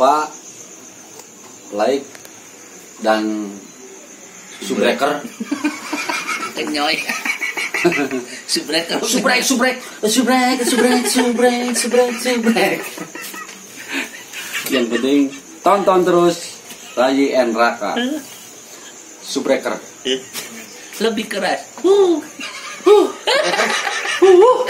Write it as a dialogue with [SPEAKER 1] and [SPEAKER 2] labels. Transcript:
[SPEAKER 1] lupa like dan subscriber
[SPEAKER 2] Kenyoy. Subrek kalau
[SPEAKER 1] subrek subrek subrek subrek subrek subrek yang penting tonton terus Rayi and Raka. Subreker
[SPEAKER 2] lebih keras. Huh.
[SPEAKER 1] huh huh.